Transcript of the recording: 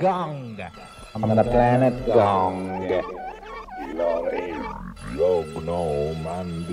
Gong. I'm On the planet Gong. Il est Gnome, and